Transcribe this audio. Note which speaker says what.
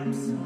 Speaker 1: I'm sorry.